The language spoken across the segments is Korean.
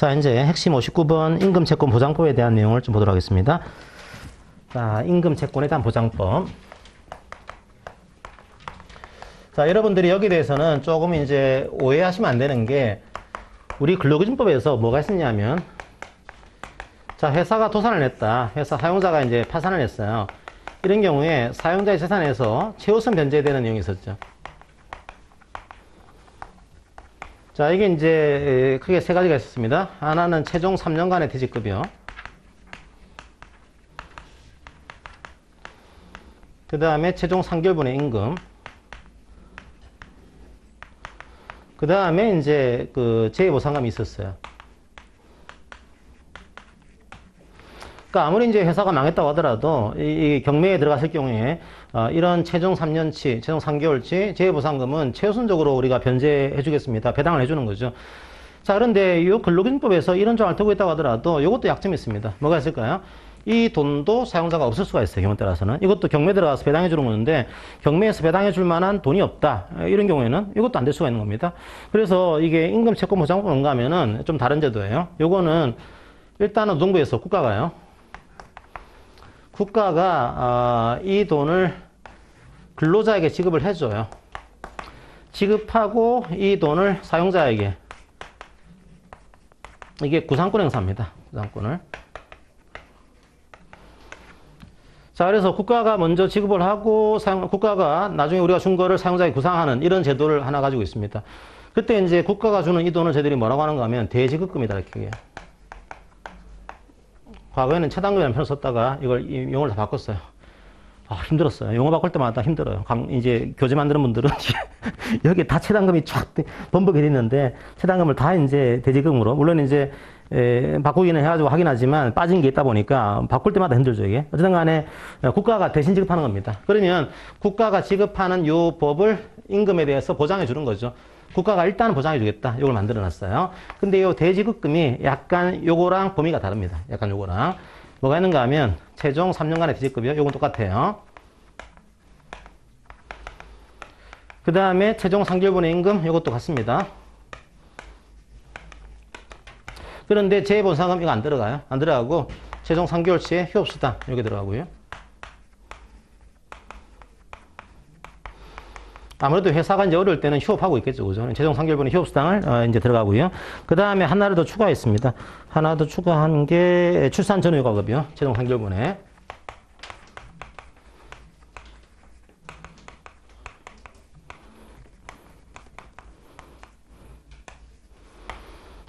자, 이제 핵심 59번 임금 채권 보장법에 대한 내용을 좀 보도록 하겠습니다. 자, 임금 채권에 대한 보장법. 자, 여러분들이 여기 대해서는 조금 이제 오해하시면 안 되는 게 우리 근로기준법에서 뭐가 있었냐면 자, 회사가 도산을 냈다. 회사 사용자가 이제 파산을 했어요. 이런 경우에 사용자의 재산에서 최우선 변제되는 내용이 있었죠. 자, 이게 이제 크게 세 가지가 있었습니다. 하나는 최종 3년간의 퇴직급여. 그 다음에 최종 3개월분의 임금. 그 다음에 이제 그 재해보상감이 있었어요. 그러니까 아무리 이제 회사가 망했다고 하더라도 이, 경매에 들어갔을 경우에 어, 이런 최종 3년치, 최종 3개월치 재해보상금은 최우선적으로 우리가 변제해 주겠습니다. 배당을 해 주는 거죠. 자, 그런데 이 근로기준법에서 이런 조항을 두고 있다고 하더라도 이것도 약점이 있습니다. 뭐가 있을까요? 이 돈도 사용자가 없을 수가 있어요. 경우 따라서는. 이것도 경매 들어가서 배당해 주는 건데 경매에서 배당해 줄 만한 돈이 없다. 이런 경우에는 이것도 안 될 수가 있는 겁니다. 그래서 이게 임금 채권 보장법 뭔가 하면은 좀 다른 제도예요. 요거는 일단은 노동부에서 국가가요. 국가가 어, 이 돈을 근로자에게 지급을 해줘요. 지급하고 이 돈을 사용자에게 이게 구상권 행사입니다. 구상권을. 자, 그래서 국가가 먼저 지급을 하고 사용, 국가가 나중에 우리가 준 거를 사용자에게 구상하는 이런 제도를 하나 가지고 있습니다. 그때 이제 국가가 주는 이 돈을 저희들이 뭐라고 하는가 하면 대지급금이다 이렇게. 과거에는 체당금이라는 표현을 썼다가 이걸 용어를 다 바꿨어요. 아, 힘들었어요. 용어 바꿀 때마다 힘들어요. 강, 이제 교재 만드는 분들은 여기 다 체당금이 쫙 번복이 됐는데 체당금을 다 이제 대지금으로 물론 이제 에, 바꾸기는 해가지고 하긴 하지만 빠진 게 있다 보니까 바꿀 때마다 힘들죠 이게 어쨌든 간에 국가가 대신 지급하는 겁니다. 그러면 국가가 지급하는 요 법을 임금에 대해서 보장해 주는 거죠. 국가가 일단 보장해 주겠다. 이걸 만들어 놨어요. 근데 이 대지급금이 약간 요거랑 범위가 다릅니다. 약간 요거랑. 뭐가 있는가 하면 최종 3년간의 대지급이요. 요건 똑같아요. 그 다음에 최종 3개월분의 임금 요것도 같습니다. 그런데 재보상금 이거 안 들어가요. 안 들어가고 최종 3개월치에 휴업수당 이렇게 들어가고요. 아무래도 회사가 이제 어려울 때는 휴업하고 있겠죠. 그죠? 최종 3개월분의 휴업수당을 어, 이제 들어가고요. 그 다음에 하나를 더 추가했습니다. 하나 더 추가한 게 출산 전후 휴가급이요. 최종 3개월분에.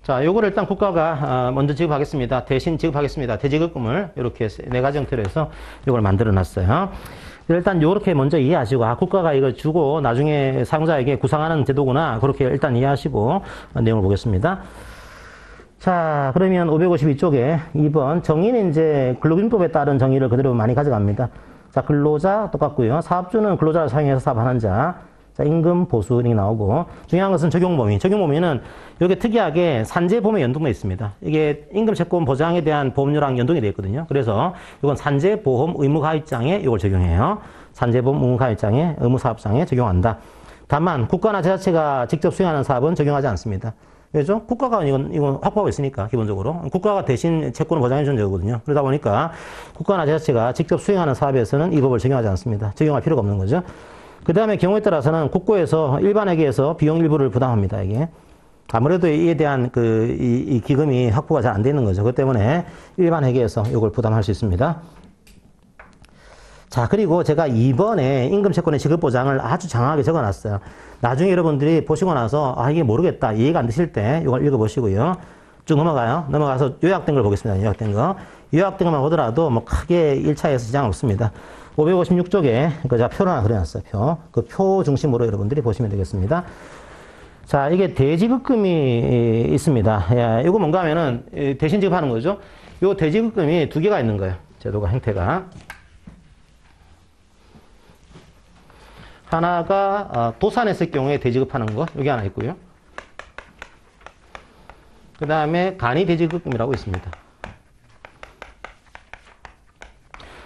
자, 요거를 일단 국가가 아, 먼저 지급하겠습니다. 대신 지급하겠습니다. 대지급금을 이렇게 네 가지 형태로 해서 요걸 만들어 놨어요. 일단 요렇게 먼저 이해하시고 아 국가가 이걸 주고 나중에 사용자에게 구상하는 제도구나 그렇게 일단 이해하시고 내용을 보겠습니다. 자 그러면 552쪽에 2번 정의는 이제 근로기준법에 따른 정의를 그대로 많이 가져갑니다. 자 근로자 똑같고요. 사업주는 근로자를 사용해서 사업하는 자. 자, 임금 보수 이렇게 나오고 중요한 것은 적용 범위. 적용 범위는 여기 특이하게 산재 보험에 연동돼 있습니다. 이게 임금 채권 보장에 대한 보험료랑 연동이 되어 있거든요. 그래서 이건 산재 보험 의무 가입장에 이걸 적용해요. 산재 보험 의무 가입장에 의무 사업장에 적용한다. 다만 국가나 지자체가 직접 수행하는 사업은 적용하지 않습니다. 왜죠? 국가가 이건, 이건 확보하고 있으니까, 기본적으로. 국가가 대신 채권을 보장해 준 거거든요. 그러다 보니까 국가나 지자체가 직접 수행하는 사업에서는 이 법을 적용하지 않습니다. 적용할 필요가 없는 거죠. 그 다음에 경우에 따라서는 국고에서 일반에게서 비용 일부를 부담합니다, 이게. 아무래도 이에 대한 그, 이, 이 기금이 확보가 잘 안 되는 거죠. 그 때문에 일반 회계에서 이걸 부담할 수 있습니다. 자, 그리고 제가 이번에 임금채권의 지급보장을 아주 장하게 적어 놨어요. 나중에 여러분들이 보시고 나서, 아, 이게 모르겠다. 이해가 안 되실 때 이걸 읽어보시고요. 쭉 넘어가요. 넘어가서 요약된 걸 보겠습니다. 요약된 거. 요약된 것만 보더라도 뭐 크게 1차에서 지장 없습니다. 556쪽에 그 표를 하나 그려놨어요. 표. 그 표 중심으로 여러분들이 보시면 되겠습니다. 자, 이게 대지급금이 있습니다. 야, 이거 뭔가 하면은 대신 지급하는 거죠. 요 대지급금이 두 개가 있는 거예요. 제도가 형태가. 하나가 어, 도산했을 경우에 대지급하는 거. 여기 하나 있고요. 그 다음에 간이 대지급금이라고 있습니다.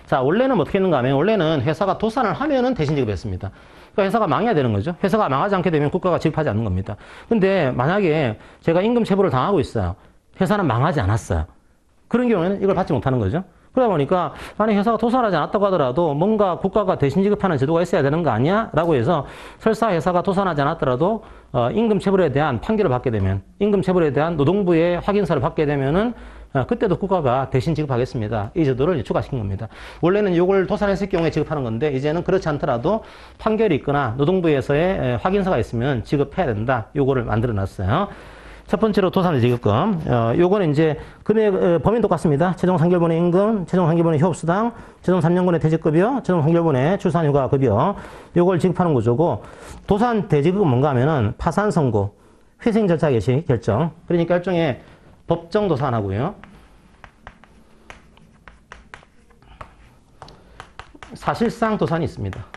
자, 원래는 어떻게 했는가 하면, 원래는 회사가 도산을 하면은 대신 지급했습니다. 그러니까 회사가 망해야 되는 거죠. 회사가 망하지 않게 되면 국가가 지급하지 않는 겁니다. 근데 만약에 제가 임금 체불을 당하고 있어요. 회사는 망하지 않았어요. 그런 경우에는 이걸 받지 못하는 거죠. 그러다 보니까 만약 회사가 도산하지 않았다고 하더라도 뭔가 국가가 대신 지급하는 제도가 있어야 되는 거 아니야? 라고 해서 설사 회사가 도산하지 않았더라도 어, 임금 체불에 대한 판결을 받게 되면 임금 체불에 대한 노동부의 확인서를 받게 되면은 어, 그때도 국가가 대신 지급하겠습니다. 이 제도를 추가시킨 겁니다. 원래는 이걸 도산했을 경우에 지급하는 건데 이제는 그렇지 않더라도 판결이 있거나 노동부에서의 확인서가 있으면 지급해야 된다. 요거를 만들어 놨어요. 첫 번째로 도산의 지급금. 어, 요거는 이제 금액 어, 범위는 똑같습니다. 최종 3개월분의 임금, 최종 3개월분의 휴업수당, 최종 3년분의 퇴직급여, 최종 3개월분의 출산휴가급여. 요걸 지급하는 구조고 도산 대지급은 뭔가 하면은 파산 선고, 회생 절차 개시 결정. 그러니까 일종의 법정 도 산하고요. 사실상 도산이 있습니다.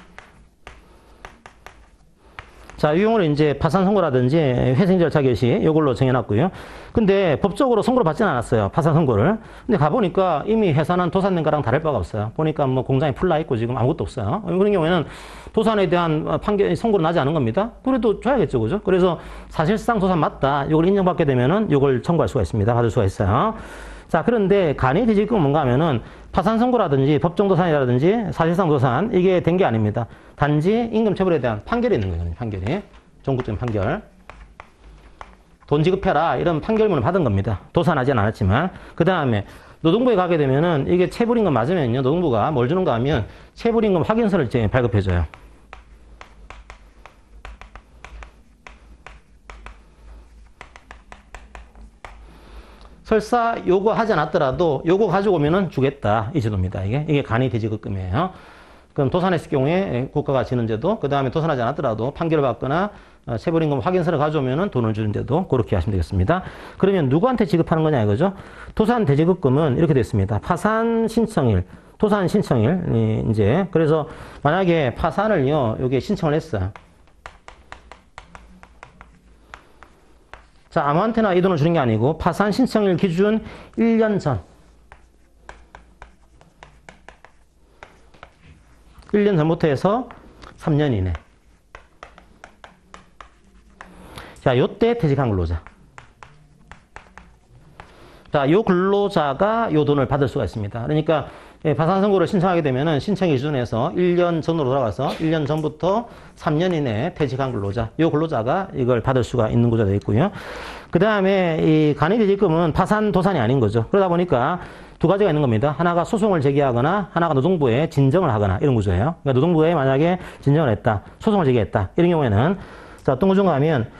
자, 이 경우는 이제 파산 선고라든지 회생 절차 개시 이걸로 정해놨고요. 근데 법적으로 선고를 받지는 않았어요. 파산 선고를. 근데 가보니까 이미 회사는 도산된 거랑 다를 바가 없어요. 보니까 뭐 공장이 풀나 있고 지금 아무것도 없어요. 그런 경우에는 도산에 대한 판결, 선고를 나지 않은 겁니다. 그래도 줘야겠죠. 그죠? 그래서 사실상 도산 맞다. 이걸 인정받게 되면은 이걸 청구할 수가 있습니다. 받을 수가 있어요. 자, 그런데 간이 뒤집금 뭔가 하면은 파산 선고라든지 법정 도산이라든지 사실상 도산 이게 된 게 아닙니다. 단지 임금 체불에 대한 판결이 있는 거예요. 판결이. 전국적인 판결. 돈 지급해라 이런 판결문을 받은 겁니다. 도산하지는 않았지만 그 다음에 노동부에 가게 되면은 이게 체불임금 맞으면요 노동부가 뭘 주는가 하면 체불임금 확인서를 이제 발급해줘요. 설사 요거 하지 않았더라도 요거 가지고 오면은 주겠다 이 제도입니다. 이게 이게 간이 대지급금이에요. 그럼 도산했을 경우에 국가가 지는 제도, 그 다음에 도산하지 않았더라도 판결을 받거나 세벌임금 확인서를 가져오면은 돈을 주는 제도 그렇게 하시면 되겠습니다. 그러면 누구한테 지급하는 거냐 이거죠? 도산 대지급금은 이렇게 됐습니다. 파산 신청일, 도산 신청일 이제 그래서 만약에 파산을요 여기에 신청을 했어 자, 아무한테나 이 돈을 주는 게 아니고 파산 신청일 기준 1년 전. 1년 전부터 해서 3년 이내. 자, 요때 퇴직한 근로자. 자, 요 근로자가 요 돈을 받을 수가 있습니다. 그러니까 예, 파산 선고를 신청하게 되면은 신청 기준에서 1년 전으로 돌아가서 1년 전부터 3년 이내에 퇴직한 근로자, 요 근로자가 이걸 받을 수가 있는 구조가 되어 있고요. 그 다음에 이 간이퇴직금은 파산 도산이 아닌 거죠. 그러다 보니까 두 가지가 있는 겁니다. 하나가 소송을 제기하거나 하나가 노동부에 진정을 하거나 이런 구조예요. 그러니까 노동부에 만약에 진정을 했다, 소송을 제기했다 이런 경우에는 자 어떤 구조인가 하면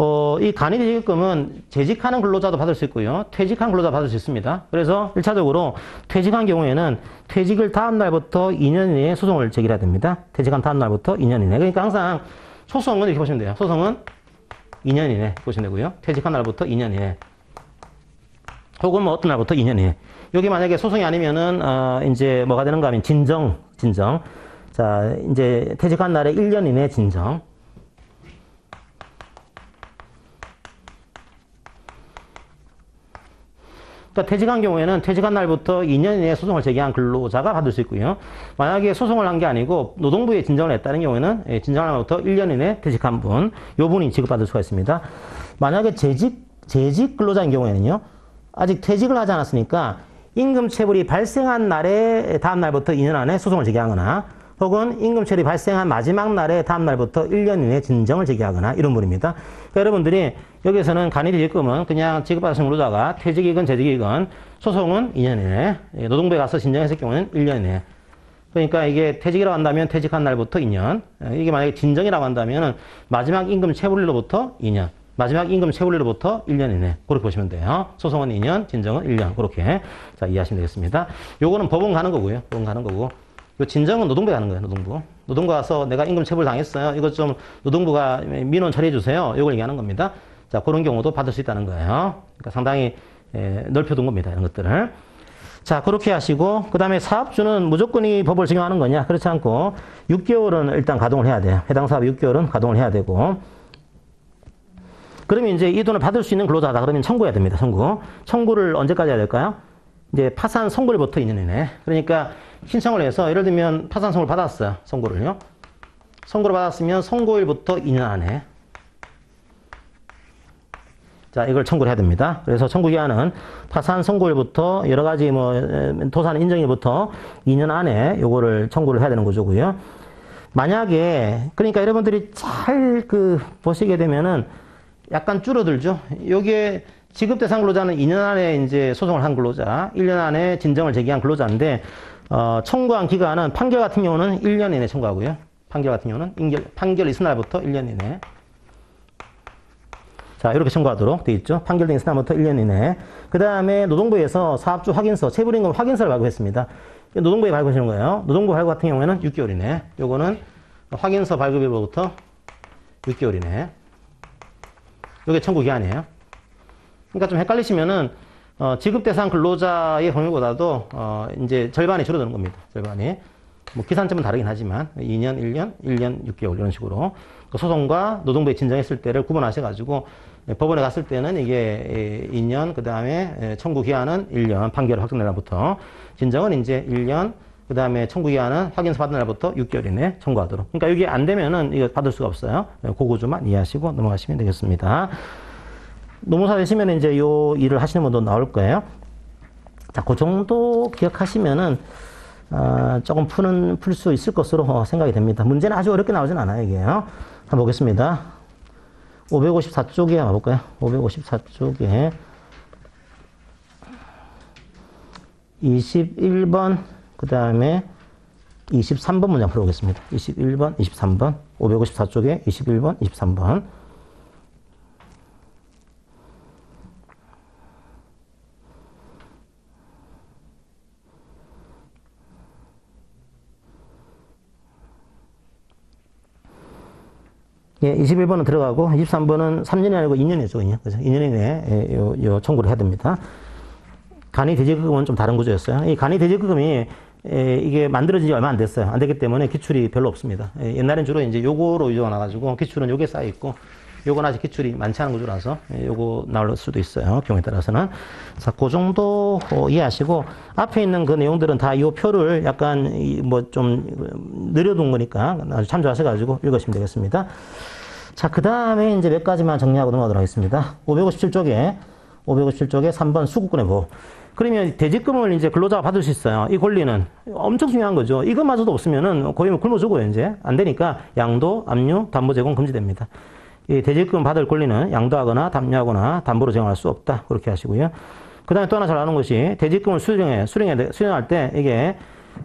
어, 이 간이퇴직금은 재직하는 근로자도 받을 수 있고요. 퇴직한 근로자 받을 수 있습니다. 그래서 1차적으로 퇴직한 경우에는 퇴직을 다음 날부터 2년 이내에 소송을 제기해야 됩니다. 퇴직한 다음 날부터 2년 이내. 그러니까 항상 소송은 이렇게 보시면 돼요. 소송은 2년 이내 보시면 되고요. 퇴직한 날부터 2년 이내. 혹은 뭐 어떤 날부터 2년 이내. 여기 만약에 소송이 아니면은, 어, 이제 뭐가 되는가 하면 진정, 진정. 자, 이제 퇴직한 날에 1년 이내 진정. 그러니까 퇴직한 경우에는 퇴직한 날부터 2년 이내에 소송을 제기한 근로자가 받을 수 있고요. 만약에 소송을 한 게 아니고 노동부에 진정을 했다는 경우에는 예, 진정한 날부터 1년 이내 퇴직한 분, 요 분이 지급받을 수가 있습니다. 만약에 재직, 재직 근로자인 경우에는요. 아직 퇴직을 하지 않았으니까 임금 체불이 발생한 날에 다음 날부터 2년 안에 소송을 제기하거나 혹은 임금처리 발생한 마지막 날에 다음 날부터 1년 이내 진정을 제기하거나 이런 분입니다. 그러니까 여러분들이 여기서는 간이퇴직금은 그냥 지급받으신 근로자가 퇴직이건 재직이건 소송은 2년 이내, 예, 노동부에 가서 진정했을 경우는 1년 이내. 그러니까 이게 퇴직이라고 한다면 퇴직한 날부터 2년. 예, 이게 만약에 진정이라고 한다면 마지막 임금 체불일로부터 2년. 마지막 임금 체불일로부터 1년 이내. 그렇게 보시면 돼요. 소송은 2년, 진정은 1년. 그렇게. 자, 이해하시면 되겠습니다. 요거는 법원 가는 거고요. 법원 가는 거고. 요 진정은 노동부에 가는 거예요, 노동부. 노동부 가서 내가 임금 체불 당했어요. 이것 좀 노동부가 민원 처리해 주세요. 이걸 얘기하는 겁니다. 자, 그런 경우도 받을 수 있다는 거예요. 그러니까 상당히 에, 넓혀둔 겁니다. 이런 것들을. 자, 그렇게 하시고, 그 다음에 사업주는 무조건 이 법을 적용하는 거냐? 그렇지 않고, 6개월은 일단 가동을 해야 돼요. 해당 사업 6개월은 가동을 해야 되고, 그러면 이제 이 돈을 받을 수 있는 근로자다. 그러면 청구해야 됩니다. 청구. 청구를 언제까지 해야 될까요? 이제 파산 선고일부터 2년 이내. 그러니까 신청을 해서 예를 들면 파산 선고를 받았어요. 선고를요. 선고를 받았으면 선고일부터 2년 안에 자, 이걸 청구를 해야 됩니다. 그래서 청구기한은 파산 선고일부터 여러 가지 뭐 에, 도산 인정일부터 2년 안에 요거를 청구를 해야 되는 구조고요. 만약에 그러니까 여러분들이 잘 그 보시게 되면은 약간 줄어들죠. 여기에 지급 대상 근로자는 2년 안에 이제 소송을 한 근로자, 1년 안에 진정을 제기한 근로자인데 어, 청구한 기간은 판결 같은 경우는 1년 이내 청구하고요. 판결 같은 경우는 인결, 판결 있은 날부터 1년 이내. 자, 이렇게 청구하도록 되어 있죠. 판결된 있은 날부터 1년 이내. 그 다음에 노동부에서 사업주 확인서, 체불임금 확인서를 발급했습니다. 노동부에 발급하시는 거예요. 노동부 발급 같은 경우에는 6개월 이내. 요거는 확인서 발급일로부터 6개월 이내. 요게 청구 기한이에요. 그러니까 좀 헷갈리시면은 어, 지급 대상 근로자의 범위보다도 어, 이제 절반이 줄어드는 겁니다. 절반이. 뭐 기산점은 다르긴 하지만 2년, 1년, 1년 6개월 이런 식으로 그 소송과 노동부에 진정했을 때를 구분하셔가지고 예, 법원에 갔을 때는 이게 2년 그 다음에 청구 기한은 1년 판결 확정된 날부터 진정은 이제 1년 그 다음에 청구 기한은 확인서 받은 날부터 6개월 이내 청구하도록. 그러니까 이게 안 되면은 이거 받을 수가 없어요. 그 구조만 이해하시고 넘어가시면 되겠습니다. 노무사 되시면 이제 요 일을 하시는 분도 나올 거예요. 자, 그 정도 기억하시면은 어, 조금 푸는 풀 수 있을 것으로 생각이 됩니다. 문제는 아주 어렵게 나오진 않아요, 이게요. 한번 보겠습니다. 554쪽에 한번 볼까요? 554쪽에 21번 그 다음에 23번 문장 풀어보겠습니다. 21번, 23번, 554쪽에 21번, 23번. 예, 21번은 들어가고 23번은 3년이 아니고 2년이죠, 그죠? 2년 이내에 예, 요, 요 청구를 해야 됩니다. 간이 대지급금은 좀 다른 구조였어요. 이 간이 대지급금이 에, 이게 만들어진 지 얼마 안 됐어요. 안 되기 때문에 기출이 별로 없습니다. 에, 옛날엔 주로 이제 요거로 위조가 나가지고 기출은 요게 쌓여 있고 요건 아직 기출이 많지 않은 구조라서 에, 요거 나올 수도 있어요. 경우에 따라서는. 자, 그 정도 어, 이해하시고 앞에 있는 그 내용들은 다 요 표를 약간 뭐 좀 느려둔 거니까 아주 참조하셔가지고 읽으시면 되겠습니다. 자, 그 다음에 이제 몇 가지만 정리하고 넘어가도록 하겠습니다. 557쪽에 557쪽에 3번 수급권의 보호. 그러면 대지금을 이제 근로자가 받을 수 있어요. 이 권리는 엄청 중요한 거죠. 이것마저도 없으면은 거의 뭐 굶어 죽어요, 이제. 안 되니까 양도, 압류, 담보 제공 금지됩니다. 이 대지금 받을 권리는 양도하거나 담류하거나 담보로 제공할 수 없다. 그렇게 하시고요. 그 다음에 또 하나 잘 아는 것이 대지금을 수령해, 수령해, 수령할 때 이게,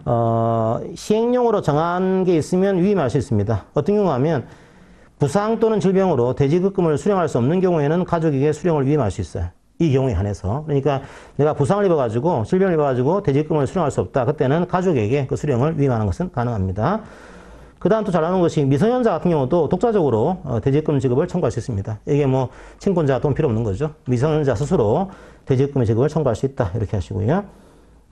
어, 시행령으로 정한 게 있으면 위임할 수 있습니다. 어떤 경우 하면 부상 또는 질병으로 대지급금을 수령할 수 없는 경우에는 가족에게 수령을 위임할 수 있어요. 이 경우에 한해서. 그러니까 내가 부상을 입어가지고, 질병을 입어가지고 대지급금을 수령할 수 없다. 그때는 가족에게 그 수령을 위임하는 것은 가능합니다. 그 다음 또잘 아는 것이 미성년자 같은 경우도 독자적으로 어, 대지급금 지급을 청구할 수 있습니다. 이게 뭐 친권자 돈 필요 없는 거죠. 미성년자 스스로 대지급금의 지급을 청구할 수 있다. 이렇게 하시고요.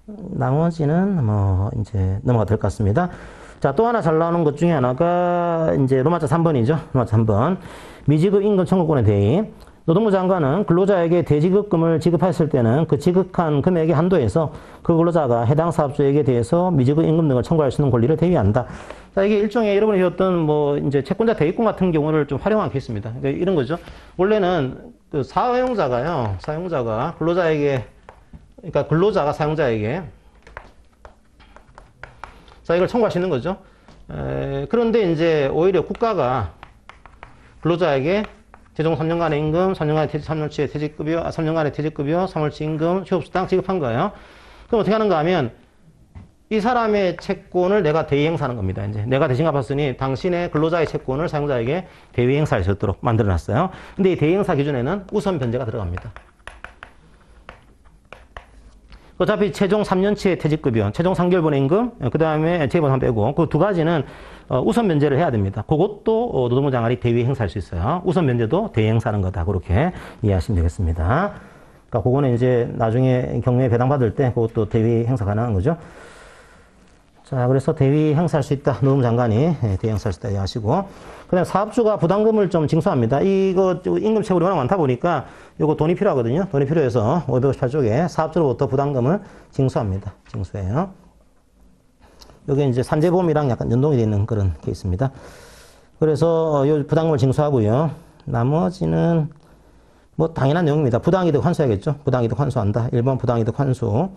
나머지는 뭐 이제 넘어가 될 것 같습니다. 자, 또 하나 잘 나오는 것 중에 하나가 이제 로마자 3번이죠. 로마자 3번. 미지급 임금 청구권의 대의. 노동부 장관은 근로자에게 대지급금을 지급했을 때는 그 지급한 금액의 한도에서 그 근로자가 해당 사업주에게 대해서 미지급 임금 등을 청구할 수 있는 권리를 대위한다. 자, 이게 일종의 여러분이 배웠던 뭐 이제 채권자 대위권 같은 경우를 좀 활용한 케이스입니다. 그러니까 이런 거죠. 원래는 그 사용자가요, 사용자가 근로자에게, 그러니까 근로자가 사용자에게 자, 이걸 청구할 수 있는 거죠. 에, 그런데 이제 오히려 국가가 근로자에게 최종 3년간의 임금, 3년간의 퇴직, 3년치의 퇴직급여, 3년간의 퇴직급여, 3월치 임금, 휴업수당 지급한 거예요. 그럼 어떻게 하는가 하면 이 사람의 채권을 내가 대위행사하는 겁니다. 이제 내가 대신 갚았으니 당신의 근로자의 채권을 사용자에게 대위행사할 수 있도록 만들어 놨어요. 근데 이 대위행사 기준에는 우선 변제가 들어갑니다. 어차피 최종 3년치의 퇴직급여, 최종 3개월분의 임금, 그 다음에 재보상 빼고 그 두 가지는 어, 우선 면제를 해야 됩니다. 그것도 어, 노동부 장관이 대위 행사할 수 있어요. 우선 면제도 대위 행사하는 거다. 그렇게 이해하시면 되겠습니다. 그러니까 그거는 이제 나중에 경매 배당 받을 때 그것도 대위 행사 가능한 거죠. 자, 그래서 대위 행사할 수 있다. 노동부 장관이 예, 대위 행사할 수 있다. 이해하시고. 그 다음 사업주가 부담금을 좀 징수합니다. 이거 임금 체불이 워낙 많다 보니까 이거 돈이 필요하거든요. 돈이 필요해서 558쪽에 사업주로부터 부담금을 징수합니다. 징수해요. 여기 이제 산재보험이랑 약간 연동이 되어 있는 그런 케이스입니다. 그래서 요 부담금을 징수하고요. 나머지는 뭐 당연한 내용입니다. 부당이득 환수해야겠죠. 부당이득 환수한다. 1번 부당이득 환수.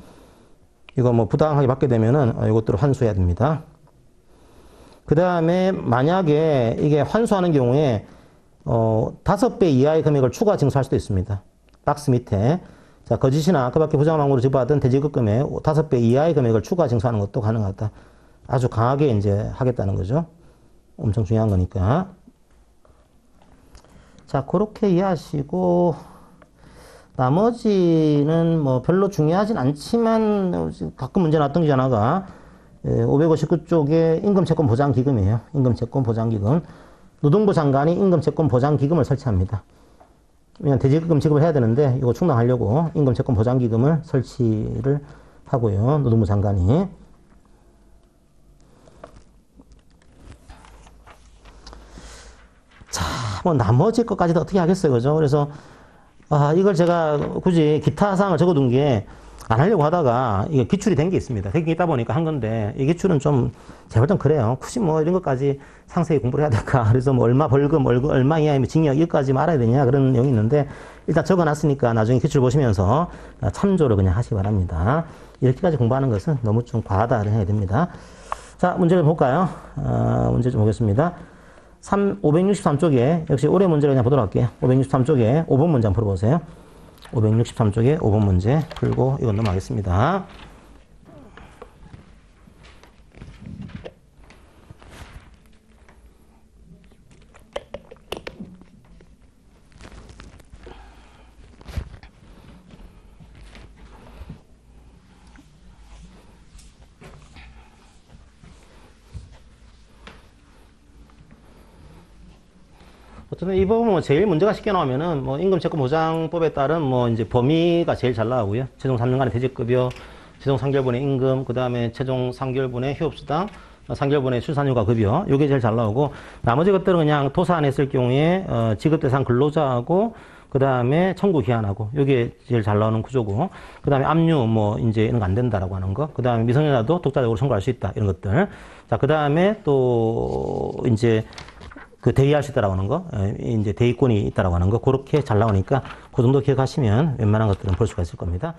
이거 뭐 부당하게 받게 되면은 어, 이것들을 환수해야 됩니다. 그 다음에 만약에 이게 환수하는 경우에 어, 다섯 배 이하의 금액을 추가 징수할 수도 있습니다. 박스 밑에. 자, 거짓이나 그 밖에 부정망으로 지급받은 대지급금의 다섯 배 이하의 금액을 추가 징수하는 것도 가능하다. 아주 강하게 이제 하겠다는 거죠. 엄청 중요한 거니까. 자, 그렇게 이해하시고, 나머지는 뭐 별로 중요하진 않지만, 가끔 문제 났던 게 하나가, 559쪽에 임금채권 보장기금이에요. 임금채권 보장기금. 노동부 장관이 임금채권 보장기금을 설치합니다. 왜냐면 대지급금 지급을 해야 되는데, 이거 충당하려고 임금채권 보장기금을 설치를 하고요. 노동부 장관이. 뭐 나머지 것까지도 어떻게 하겠어요, 그죠? 그래서 아 이걸 제가 굳이 기타 사항을 적어둔 게 안 하려고 하다가 이게 기출이 된 게 있습니다. 되게 있다 보니까 한 건데 이 기출은 좀 제발 좀 그래요. 굳이 뭐 이런 것까지 상세히 공부를 해야 될까? 그래서 뭐 얼마 벌금, 얼마, 이하의 징역 이것까지 말아야 되냐 그런 내용이 있는데 일단 적어놨으니까 나중에 기출 보시면서 참조를 그냥 하시기 바랍니다. 이렇게까지 공부하는 것은 너무 좀 과하다 해야 됩니다. 자 문제를 볼까요? 어, 문제 좀 보겠습니다. 3, 563쪽에 역시 올해 문제를 그냥 보도록 할게요. 563쪽에 5번 문제 한번 풀어보세요. 563쪽에 5번 문제 풀고 이건 넘어가겠습니다. 어쨌든 이 부분 뭐 제일 문제가 쉽게 나오면은 뭐 임금 채권 보장법에 따른 뭐 이제 범위가 제일 잘 나오고요. 최종 3년간의 대직급여, 최종 3개월분의 임금, 그 다음에 최종 3개월분의 휴업수당, 3개월분의 출산휴가 급여, 요게 제일 잘 나오고 나머지 것들은 그냥 도사 안에 있을 경우에 어, 지급 대상 근로자하고 그 다음에 청구 기한하고 요게 제일 잘 나오는 구조고 그 다음에 압류 뭐 이제 이런 거 안 된다라고 하는 거 그 다음에 미성년자도 독자적으로 청구할 수 있다 이런 것들 자 그 다음에 또 이제 그 대의할 수 있다라고 하는 거, 에, 이제 대의권이 있다라고 하는 거, 그렇게 잘 나오니까 그 정도 기억하시면 웬만한 것들은 볼 수가 있을 겁니다.